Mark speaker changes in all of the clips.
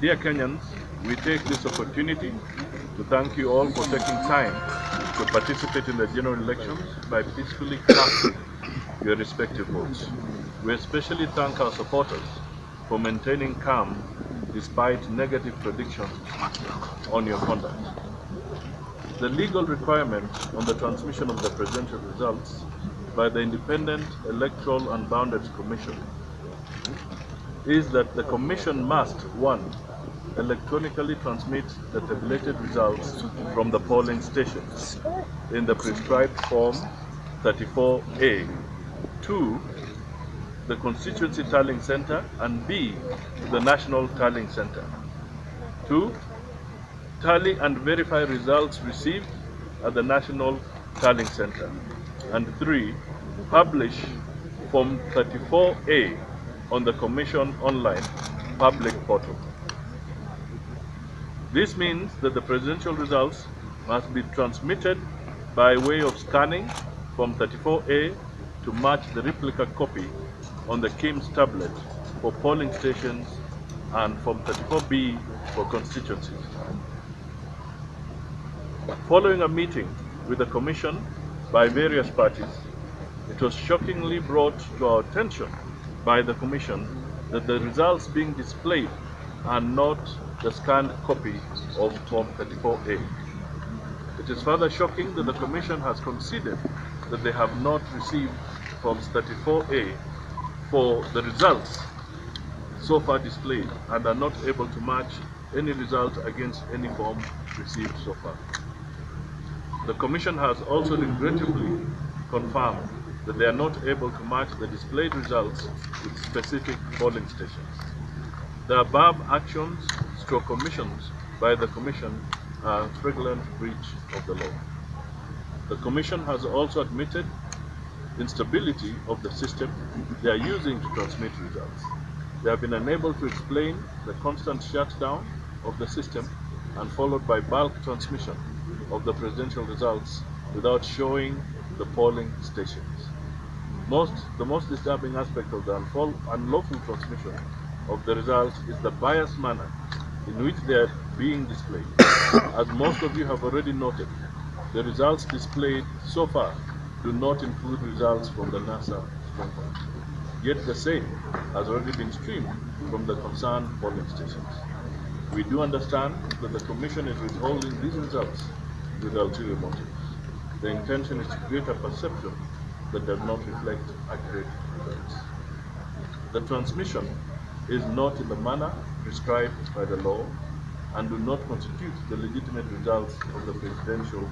Speaker 1: Dear Kenyans, we take this opportunity to thank you all for taking time to participate in the general elections by peacefully casting your respective votes. We especially thank our supporters for maintaining calm despite negative predictions on your conduct. The legal requirement on the transmission of the presidential results by the Independent Electoral and Boundaries Commission is that the Commission must, one, electronically transmit the tabulated results from the polling stations in the prescribed form 34A. Two, the constituency tallying center, and B, the national tallying center. Two, tally and verify results received at the national tallying center. And three, publish Form 34A on the Commission online public portal. This means that the presidential results must be transmitted by way of scanning from 34A to match the replica copy on the KIEMS tablet for polling stations and from 34B for constituencies. Following a meeting with the Commission by various parties, it was shockingly brought to our attention by the Commission that the results being displayed are not the scanned copy of Form 34A. It is further shocking that the Commission has conceded that they have not received Forms 34A for the results so far displayed and are not able to match any result against any form received so far. The Commission has also regrettably confirmed that they are not able to match the displayed results with specific polling stations. The above actions stroke commissions by the Commission are flagrant breach of the law. The Commission has also admitted instability of the system they are using to transmit results. They have been unable to explain the constant shutdown of the system and followed by bulk transmission of the presidential results without showing the polling stations. Most, the most disturbing aspect of the unlawful transmission of the results is the biased manner in which they are being displayed. As most of you have already noted, the results displayed so far do not include results from the NASA stronghold. Yet the same has already been streamed from the concerned polling stations. We do understand that the Commission is withholding these results with ulterior motives. The intention is to create a perception that does not reflect accurate results. The transmission is not in the manner prescribed by the law and do not constitute the legitimate results of the presidential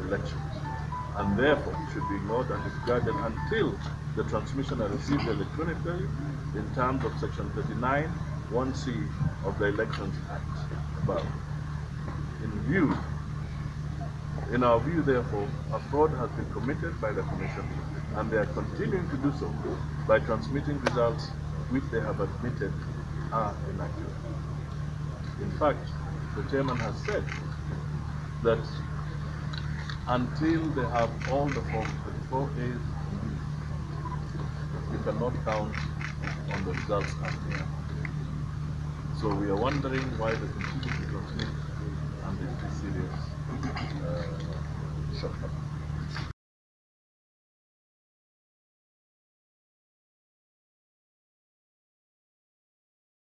Speaker 1: elections and therefore should be ignored and discarded until the transmission are received electronically in terms of section 39 1c of the Elections Act above. In view, in our view therefore, a fraud has been committed by the Commission and they are continuing to do so by transmitting results which they have admitted are inaccurate. In fact, the chairman has said that until they have all the Form 34As, you cannot count on the results as. So we are wondering why the continue to transmit and is serious uh, shortcoming.